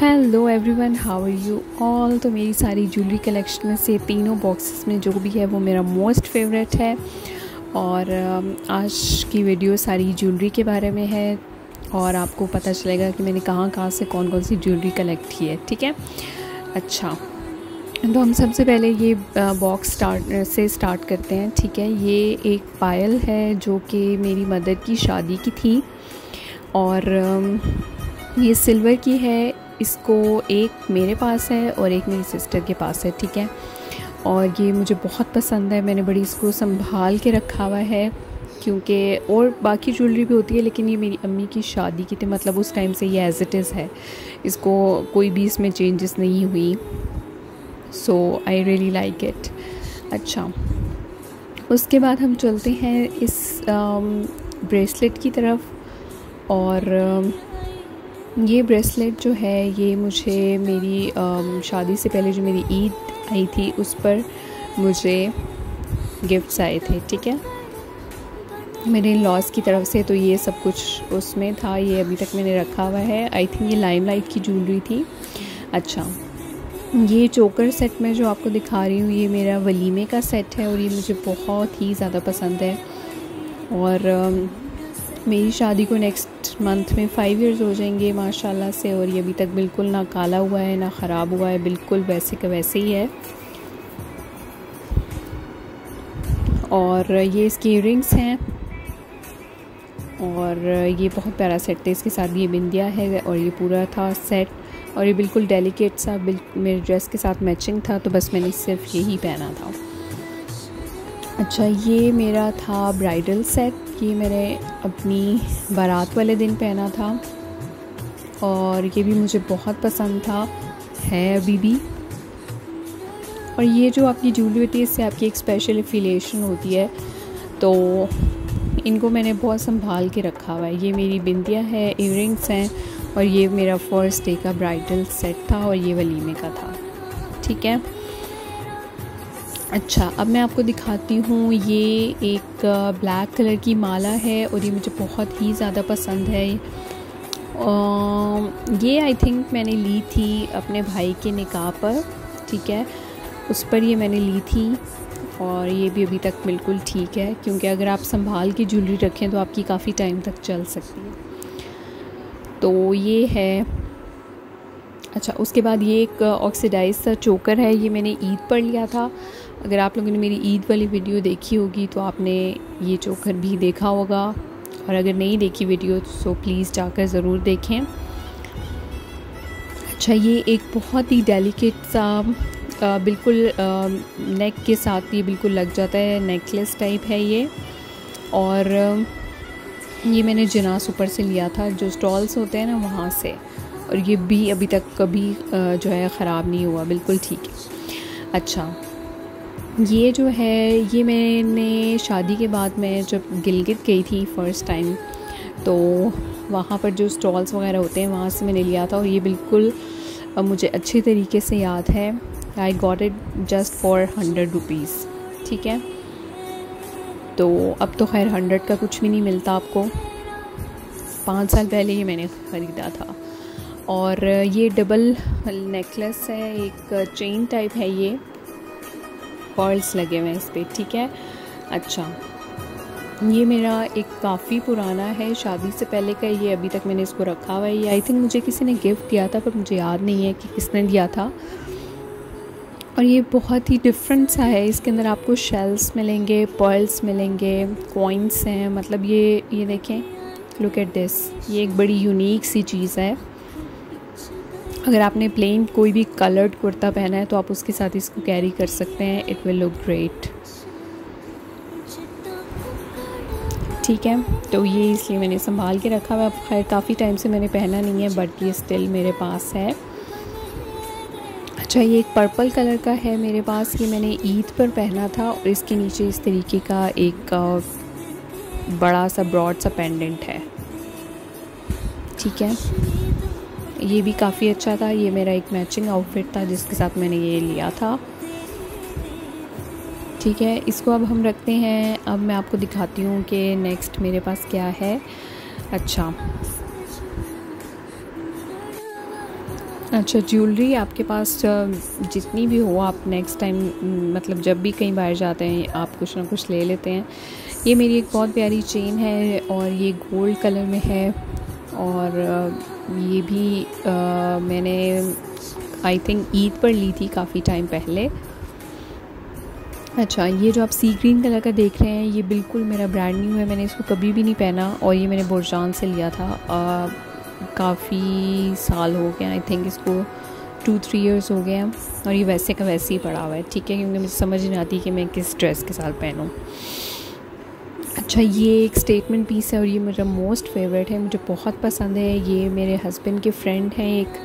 Hello everyone how are you all तो मेरी सारी ज्वेलरी कलेक्शन में से तीनों बॉक्सेस में जो भी है वो मेरा मोस्ट फेवरेट है। और um, आज की वीडियो सारी ज्वेलरी के बारे में है और आपको पता चलेगा कि मैंने कहाँ कहाँ से कौन कौन सी ज्वेलरी कलेक्ट की है ठीक है? अच्छा। तो हम सबसे पहले ये बॉक्स स्टार्ट से स्टार्ट करते हैं, ठीक है? ये एक पायल है जो कि मेरी मदर की शादी की थी और ये सिल्वर की है, इसको एक मेरे पास है और एक मेरी सिस्टर के पास है, ठीक है? और ये मुझे बहुत पसंद है, मैंने बड़ी इसको संभाल के रखा हुआ है क्योंकि और बाकी ज्वेलरी भी होती है, लेकिन ये मेरी अम्मी की शादी की थी मतलब उस टाइम से ये एज़ इट इज़ है। इसको कोई भी इसमें चेंजेस नहीं हुई। So I really like it अच्छा। उसके बाद हम चलते हैं इस ब्रेसलेट um, की तरफ़ और um, ये ब्रेसलेट जो है ये मुझे मेरी शादी से पहले जो मेरी ईद आई थी उस पर मुझे गिफ्ट्स आए थे ठीक है? मेरे लॉस की तरफ़ से तो ये सब कुछ उसमें था ये अभी तक मैंने रखा हुआ है। आई थिंक ये लाइम लाइट की ज्वेलरी थी। अच्छा। ये चोकर सेट में जो आपको दिखा रही हूँ, ये मेरा वलीमे का सेट है और ये मुझे बहुत ही ज़्यादा पसंद है। और मेरी शादी को नेक्स्ट मंथ में फ़ाइव इयर्स हो जाएँगे माशाल्लाह से और ये अभी तक बिल्कुल ना काला हुआ है, ना ख़राब हुआ है, बिल्कुल वैसे का वैसे ही है। और ये इसकी रिंग्स हैं और ये बहुत प्यारा सेट था इसके साथ ये बिंदिया है और ये पूरा था सेट और ये बिल्कुल डेलिकेट सा बिल्कुल मेरे ड्रेस के साथ मैचिंग था तो बस मैंने सिर्फ़ यही पहना था। अच्छा ये मेरा था ब्राइडल सेट ये मैंने अपनी बारात वाले दिन पहना था। और ये भी मुझे बहुत पसंद था, है अभी भी। और ये जो आपकी ज्वेलरी होती है, इससे आपकी एक स्पेशल एफिलेशन होती है। तो इनको मैंने बहुत संभाल के रखा हुआ है। ये मेरी बिंदिया है इयर हैं और ये मेरा फ़र्स्ट डे का ब्राइडल सेट था और ये वलीमे का था। ठीक है? अच्छा अब मैं आपको दिखाती हूँ, ये एक ब्लैक कलर की माला है और ये मुझे बहुत ही ज़्यादा पसंद है। ये आई थिंक मैंने ली थी अपने भाई के निकाह पर, ठीक है? उस पर ये मैंने ली थी और ये भी अभी तक बिल्कुल ठीक है, क्योंकि अगर आप संभाल के ज्वेलरी रखें तो आपकी काफ़ी टाइम तक चल सकती है। तो ये है। अच्छा उसके बाद ये एक ऑक्सीडाइज सा चोकर है, ये मैंने ईद पर लिया था। अगर आप लोगों ने मेरी ईद वाली वीडियो देखी होगी तो आपने ये चोकर भी देखा होगा। और अगर नहीं देखी वीडियो तो प्लीज़ जाकर ज़रूर देखें। अच्छा ये एक बहुत ही डेलिकेट सा बिल्कुल नेक के साथ ये बिल्कुल लग जाता है नेकलेस टाइप है ये। और ये मैंने जनास ऊपर से लिया था, जो स्टॉल्स होते हैं ना वहाँ से। और ये भी अभी तक कभी जो है ख़राब नहीं हुआ, बिल्कुल ठीक है। अच्छा ये जो है, ये मैंने शादी के बाद मैं जब गिलगित गई थी फ़र्स्ट टाइम तो वहाँ पर जो स्टॉल्स वगैरह होते हैं, वहाँ से मैंने लिया था और ये बिल्कुल मुझे अच्छे तरीके से याद है। I got it just for hundred rupees ठीक है? तो अब तो खैर हंड्रेड का कुछ भी नहीं मिलता आपको। पाँच साल पहले ये मैंने ख़रीदा था। और ये डबल नेकलेस है, एक चेन टाइप है ये। पर्ल्स लगे हुए हैं इस पर ठीक है? अच्छा। ये मेरा एक काफ़ी पुराना है, शादी से पहले का ये अभी तक मैंने इसको रखा हुआ है। ये आई थिंक मुझे किसी ने गिफ्ट दिया था, पर मुझे याद नहीं है कि किसने दिया था। और ये बहुत ही डिफरेंट सा है। इसके अंदर आपको शेल्स मिलेंगे पर्ल्स मिलेंगे कॉइन्स हैं। मतलब ये ये देखें लुक एट दिस ये एक बड़ी यूनिक सी चीज़ है। अगर आपने प्लेन कोई भी कलर्ड कुर्ता पहना है तो आप उसके साथ इसको कैरी कर सकते हैं। इट विल लुक ग्रेट ठीक है? तो ये इसलिए मैंने संभाल के रखा हुआ खैर, काफ़ी टाइम से मैंने पहना नहीं है बट ये स्टिल मेरे पास है। अच्छा ये एक पर्पल कलर का है मेरे पास, ये मैंने ईद पर पहना था और इसके नीचे इस तरीके का एक बड़ा सा ब्रॉड सा पेंडेंट है। ठीक है? ये भी काफ़ी अच्छा था, ये मेरा एक मैचिंग आउटफिट था जिसके साथ मैंने ये लिया था। ठीक है, इसको अब हम रखते हैं। अब मैं आपको दिखाती हूँ कि नेक्स्ट मेरे पास क्या है। अच्छा। अच्छा ज्वेलरी आपके पास जितनी भी हो आप नेक्स्ट टाइम मतलब जब भी कहीं बाहर जाते हैं आप कुछ ना कुछ ले लेते हैं। ये मेरी एक बहुत प्यारी चेन है और ये गोल्ड कलर में है और ये भी आ, मैंने आई थिंक ईद पर ली थी काफ़ी टाइम पहले। अच्छा ये जो आप सी ग्रीन कलर का देख रहे हैं ये बिल्कुल मेरा ब्रांड न्यू है मैंने इसको कभी भी नहीं पहना और ये मैंने बुरजान से लिया था। काफ़ी साल हो गए आई थिंक इसको टू थ्री इयर्स हो गए हैं। और ये वैसे का वैसे ही पड़ा हुआ है, ठीक है? क्योंकि मुझे समझ नहीं आती कि मैं किस ड्रेस के साथ पहनूँ। अच्छा ये एक स्टेटमेंट पीस है और ये मेरा मोस्ट फेवरेट है। मुझे बहुत पसंद है। ये मेरे हस्बैंड के फ्रेंड हैं एक,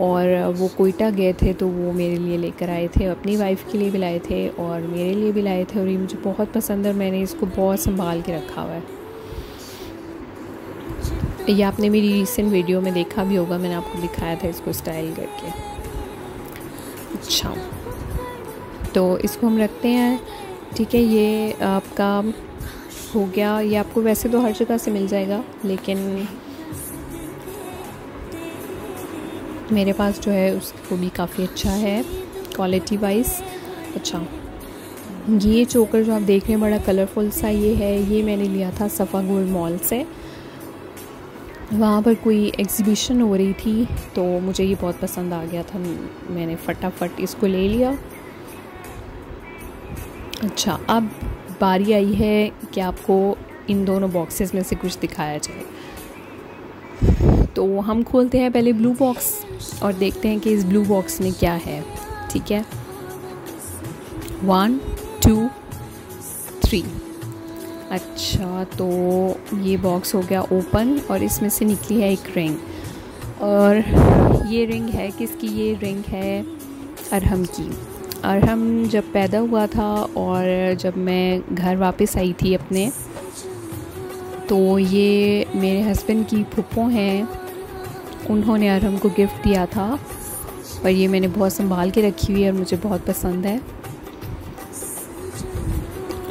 और वो कोयटा गए थे तो वो मेरे लिए लेकर आए थे। अपनी वाइफ के लिए भी लाए थे और मेरे लिए भी लाए थे, और ये मुझे बहुत पसंद है और मैंने इसको बहुत संभाल के रखा हुआ है। ये आपने मेरी रिसेंट वीडियो में देखा भी होगा, मैंने आपको दिखाया था इसको स्टाइल करके। अच्छा। तो इसको हम रखते हैं। ठीक है, ये आपका हो गया। ये आपको वैसे तो हर जगह से मिल जाएगा, लेकिन मेरे पास जो है, उसको भी काफ़ी अच्छा है क्वालिटी वाइज अच्छा। ये चोकर जो आप देख रहे हैं, बड़ा कलरफुल सा ये है। ये मैंने लिया था सफ़ा गोल्ड मॉल से। वहाँ पर कोई एग्ज़िबिशन हो रही थी तो मुझे ये बहुत पसंद आ गया था। मैंने फटाफट इसको ले लिया। अच्छा अब बारी आई है कि आपको इन दोनों बॉक्सेस में से कुछ दिखाया जाए। तो हम खोलते हैं पहले ब्लू बॉक्स और देखते हैं कि इस ब्लू बॉक्स में क्या है। ठीक है? वन टू थ्री अच्छा तो ये बॉक्स हो गया ओपन और इसमें से निकली है एक रिंग और ये रिंग है किसकी? ये रिंग है अरहम की. अरहम जब पैदा हुआ था और जब मैं घर वापस आई थी अपने तो ये मेरे हस्बैंड की फुप्पो हैं. उन्होंने अरहम को गिफ्ट दिया था और ये मैंने बहुत संभाल के रखी हुई है और मुझे बहुत पसंद है.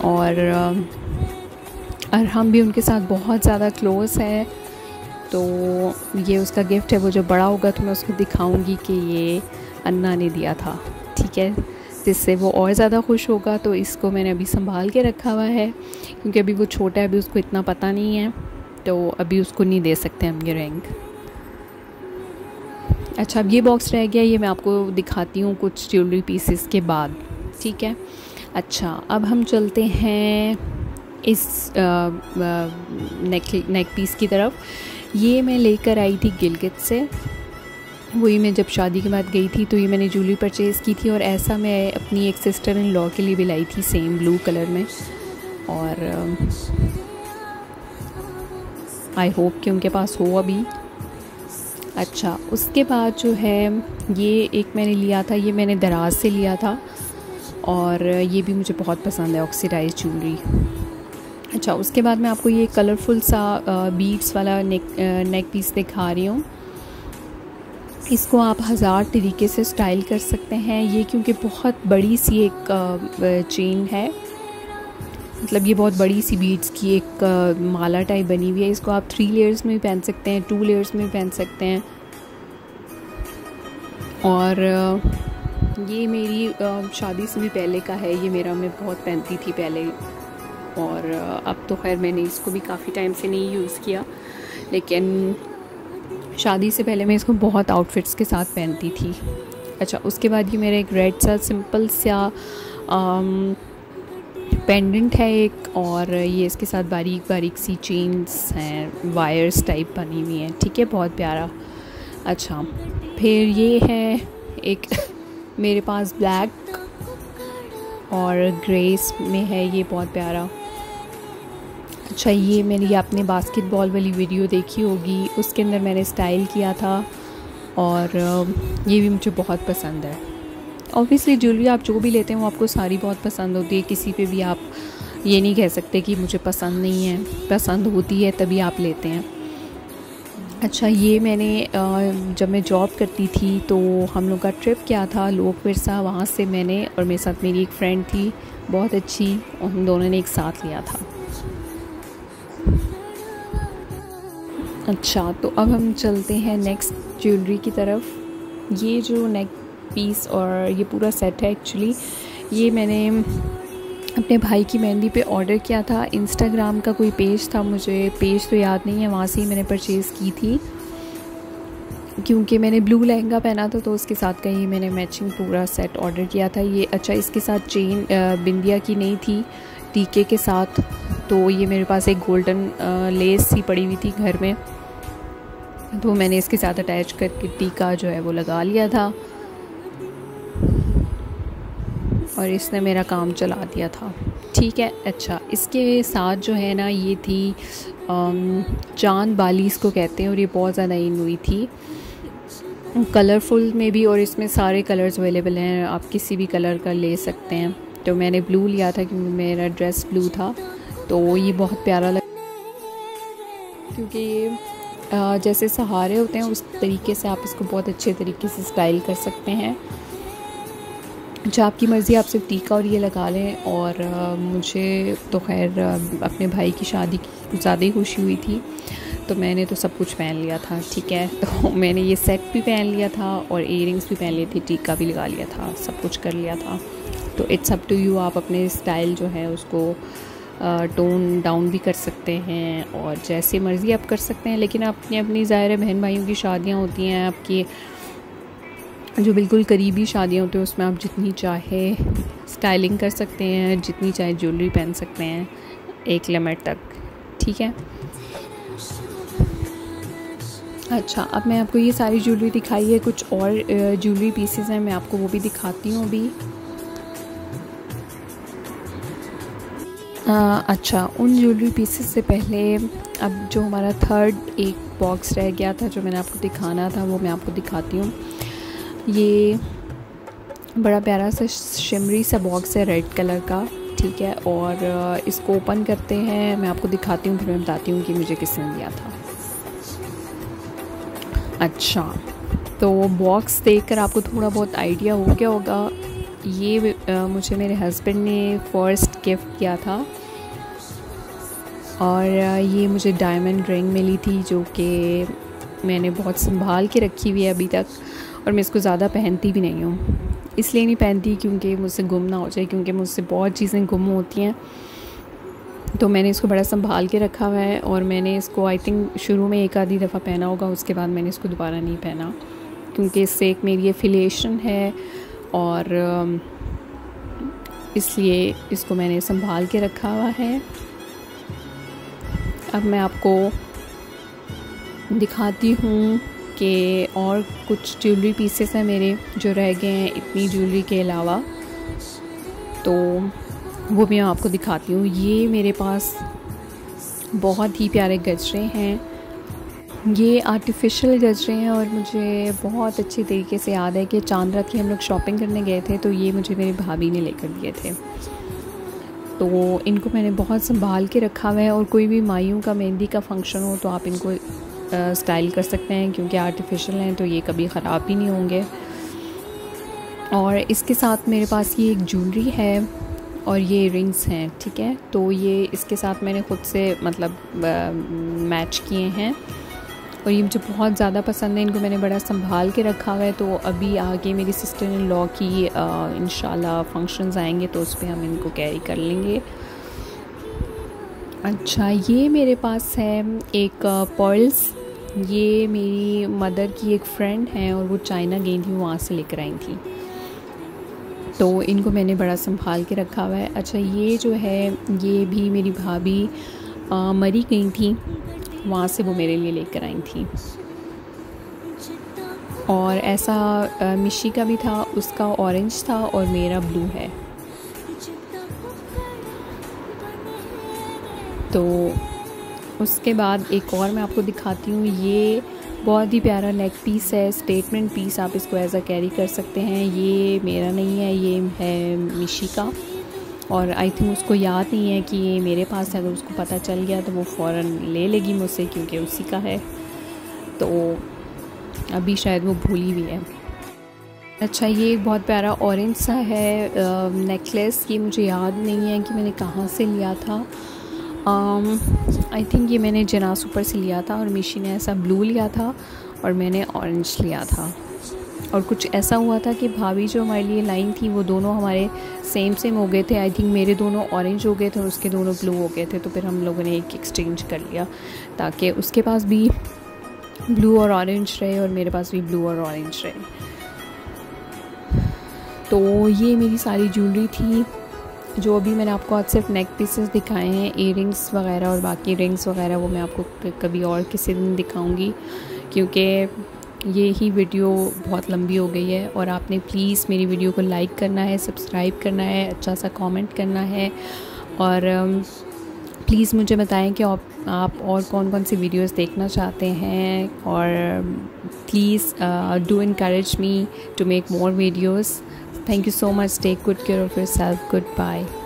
और अरहम भी उनके साथ बहुत ज़्यादा क्लोज़ है। तो ये उसका गिफ्ट है, वो जब बड़ा होगा तो मैं उसको दिखाऊँगी कि ये अन्ना ने दिया था। ठीक है? जिससे वो और ज़्यादा खुश होगा तो इसको मैंने अभी संभाल के रखा हुआ है। क्योंकि अभी वो छोटा है, अभी उसको इतना पता नहीं है तो अभी उसको नहीं दे सकते हम ये रैंक अच्छा अब ये बॉक्स रह गया, ये मैं आपको दिखाती हूँ कुछ ज्वेलरी पीसेस के बाद। ठीक है? अच्छा अब हम चलते हैं। इस नेक नेक पीस की तरफ़। ये मैं लेकर आई थी गिलगित से। वही मैं जब शादी के बाद गई थी तो ये मैंने ज्वेलरी परचेज़ की थी और ऐसा मैं अपनी एक सिस्टर इन लॉ के लिए भी लाई थी सेम ब्लू कलर में। और आई होप कि उनके पास हो अभी। अच्छा उसके बाद जो है, ये एक मैंने लिया था, ये मैंने दराज से लिया था। और ये भी मुझे बहुत पसंद है ऑक्सीडाइज ज्वेलरी अच्छा उसके बाद मैं आपको ये कलरफुल सा बीड्स वाला नेक नेक पीस दिखा रही हूँ। इसको आप हज़ार तरीके से स्टाइल कर सकते हैं। ये क्योंकि बहुत बड़ी सी एक चेन है। मतलब ये बहुत बड़ी सी बीड्स की एक माला टाइप बनी हुई है। इसको आप थ्री लेयर्स में भी पहन सकते हैं टू लेयर्स में पहन सकते हैं। और ये मेरी शादी से भी पहले का है। ये मेरा मैं बहुत पहनती थी पहले। और अब तो खैर मैंने इसको भी काफ़ी टाइम से नहीं यूज़ किया, लेकिन शादी से पहले मैं इसको बहुत आउटफिट्स के साथ पहनती थी। अच्छा उसके बाद ये मेरा एक रेड सा सिंपल सा पेंडेंट है एक और ये इसके साथ बारीक बारीक सी चेन्स हैं वायर्स टाइप बनी हुई हैं। ठीक है, बहुत प्यारा। अच्छा फिर ये है एक मेरे पास ब्लैक और ग्रेस में है, ये बहुत प्यारा। अच्छा ये मेरी आपने बास्केटबॉल वाली वीडियो देखी होगी, उसके अंदर मैंने स्टाइल किया था और ये भी मुझे बहुत पसंद है। ऑब्वियसली ज्वेलरी आप जो भी लेते हैं, वो आपको सारी बहुत पसंद होती है, किसी पे भी आप ये नहीं कह सकते कि मुझे पसंद नहीं है, पसंद होती है, तभी आप लेते हैं। अच्छा ये मैंने जब मैं जॉब करती थी तो हम लोग का ट्रिप क्या था लोक विरसा वहाँ से मैंने और मेरे साथ मेरी एक फ्रेंड थी, बहुत अच्छी हम दोनों ने एक साथ लिया था। अच्छा तो अब हम चलते हैं नेक्स्ट ज्वेलरी की तरफ़। ये जो नेक पीस और ये पूरा सेट है एक्चुअली ये मैंने अपने भाई की मेहंदी पे ऑर्डर किया था। इंस्टाग्राम का कोई पेज था मुझे पेज तो याद नहीं है, वहाँ से ही मैंने परचेज़ की थी। क्योंकि मैंने ब्लू लहंगा पहना था तो उसके साथ का ही मैंने मैचिंग पूरा सेट ऑर्डर किया था। ये अच्छा इसके साथ चेन बिंदिया की नहीं थी टीके के साथ। तो ये मेरे पास एक गोल्डन लेस सी पड़ी हुई थी घर में। तो मैंने इसके साथ अटैच करके टीका जो है वो लगा लिया था। और इसने मेरा काम चला दिया था। ठीक है अच्छा इसके साथ जो है ना, ये थी चाँद बाली इसको कहते हैं और ये बहुत ज़्यादा इन हुई थी। कलरफुल में भी और इसमें सारे कलर्स अवेलेबल हैं, आप किसी भी कलर का ले सकते हैं। तो मैंने ब्लू लिया था क्योंकि मेरा ड्रेस ब्लू था तो ये बहुत प्यारा लग क्योंकि ये जैसे सहारे होते हैं, उस तरीके से आप इसको बहुत अच्छे तरीके से स्टाइल कर सकते हैं। जो आपकी मर्ज़ी, आप सिर्फ़ टीका और ये लगा लें और मुझे तो खैर अपने भाई की शादी की ज़्यादा ही खुशी हुई थी। तो मैंने तो सब कुछ पहन लिया था, ठीक है? तो मैंने ये सेट भी पहन लिया था और इयर भी पहन लिए थे, टीका भी लगा लिया था, सब कुछ कर लिया था। तो इट्स अप टू यू आप अपने स्टाइल जो है उसको टोन डाउन भी कर सकते हैं और जैसे मर्ज़ी आप कर सकते हैं, लेकिन अपनी अपनी ज़ाहिर बहन भाइयों की शादियाँ होती हैं, आपकी जो बिल्कुल करीबी शादियाँ होती हैं, उसमें आप जितनी चाहे स्टाइलिंग कर सकते हैं, जितनी चाहे ज्वेलरी पहन सकते हैं, एक लिमिट तक, ठीक है? अच्छा अब मैं आपको ये सारी ज्वेलरी दिखाई है, कुछ और ज्वेलरी पीसेस हैं, मैं आपको वो भी दिखाती हूँ अभी। आ, अच्छा उन ज्वेलरी पीसेस से पहले अब जो हमारा थर्ड एक बॉक्स रह गया था जो मैंने आपको दिखाना था वो मैं आपको दिखाती हूँ। ये बड़ा प्यारा सा शिमरी सा बॉक्स है रेड कलर का ठीक है? और इसको ओपन करते हैं। मैं आपको दिखाती हूँ फिर मैं बताती हूँ कि मुझे किसने दिया था। अच्छा तो बॉक्स देखकर आपको थोड़ा बहुत आइडिया हो गया होगा। ये आ, मुझे मेरे हस्बैंड ने फ़र्स्ट गिफ्ट किया था। और ये मुझे डायमंड रिंग मिली थी, जो कि मैंने बहुत संभाल के रखी हुई है अभी तक, और मैं इसको ज़्यादा पहनती भी नहीं हूँ। इसलिए नहीं पहनती क्योंकि मुझसे गुम ना हो जाए, क्योंकि मुझसे बहुत चीज़ें गुम होती हैं। तो मैंने इसको बड़ा संभाल के रखा हुआ है, और मैंने इसको आई थिंक शुरू में एक आधी दफ़ा पहना होगा, उसके बाद मैंने इसको दोबारा नहीं पहना। क्योंकि इससे एक मेरी एफिलिएशन है, और इसलिए इसको मैंने संभाल के रखा हुआ है। अब मैं आपको दिखाती हूँ कि और कुछ ज्वेलरी पीसेस हैं मेरे जो रह गए हैं इतनी ज्वेलरी के अलावा। तो वो भी मैं आपको दिखाती हूँ। ये मेरे पास बहुत ही प्यारे गजरे हैं। ये आर्टिफिशियल गजरे हैं और मुझे बहुत अच्छी तरीके से याद है कि चाँद रात की हम लोग शॉपिंग करने गए थे तो ये मुझे मेरी भाभी ने लेकर दिए थे। तो इनको मैंने बहुत संभाल के रखा हुआ है और कोई भी माइयों का, मेहंदी का फ़ंक्शन हो तो आप इनको स्टाइल कर सकते हैं क्योंकि आर्टिफिशियल हैं तो ये कभी ख़राब ही नहीं होंगे। और इसके साथ मेरे पास ये एक ज्वेलरी है और ये रिंग्स हैं, ठीक है? तो ये इसके साथ मैंने ख़ुद से मतलब मैच किए हैं। और ये मुझे बहुत ज़्यादा पसंद है, इनको मैंने बड़ा संभाल के रखा हुआ है तो अभी आगे मेरी सिस्टर इन लॉ की इन फ़ंक्शंस आएँगे तो उस पर हम इनको कैरी कर लेंगे। अच्छा ये मेरे पास है एक पर्ल्स ये मेरी मदर की एक फ्रेंड है और वो चाइना गई थी, वहाँ से लेकर आई थी। तो इनको मैंने बड़ा संभाल के रखा हुआ है। अच्छा ये जो है, ये भी मेरी भाभी मरी गई थी। वहाँ से वो मेरे लिए लेकर आई थी। और ऐसा मिशी का भी था, उसका ऑरेंज था और मेरा ब्लू है। तो उसके बाद एक और मैं आपको दिखाती हूँ, ये बहुत ही प्यारा नेक पीस है स्टेटमेंट पीस आप इसको एज अ कैरी कर सकते हैं। ये मेरा नहीं है, ये है मिशी का। और आई थिंक उसको याद नहीं है कि ये मेरे पास है, अगर उसको पता चल गया तो वो फ़ौर ले लेगी मुझसे क्योंकि उसी का है। तो अभी शायद वो भूली भी है। अच्छा ये एक बहुत प्यारा ऑरेंज सा है नेकलेस ये मुझे याद नहीं है कि मैंने कहाँ से लिया था। आई थिंक ये मैंने जनास ऊपर से लिया था और मिशी ने ऐसा ब्लू लिया था और मैंने ऑरेंज लिया था। और कुछ ऐसा हुआ था कि भाभी जो हमारे लिए लाइन थी, वो दोनों हमारे सेम सेम हो गए थे। आई थिंक मेरे दोनों ऑरेंज हो गए थे और उसके दोनों ब्लू हो गए थे। तो फिर हम लोगों ने एक एक्सचेंज कर लिया ताकि उसके पास भी ब्लू और ऑरेंज रहे और मेरे पास भी ब्लू और ऑरेंज रहे। तो ये मेरी सारी ज्वेलरी थी, जो अभी मैंने आपको आज सिर्फ़ नेक पीसेस दिखाए हैं इयर वगैरह और बाकी रिंग्स वगैरह, वो मैं आपको कभी और किसी दिन दिखाऊँगी, क्योंकि ये ही वीडियो बहुत लंबी हो गई है और आपने प्लीज़ मेरी वीडियो को लाइक करना है, सब्सक्राइब करना है अच्छा सा कमेंट करना है। और प्लीज़ मुझे बताएँ कि आप आप और कौन कौन सी वीडियोस देखना चाहते हैं और please do increase me to make more videos thank you so much take good care of care self good Goodbye.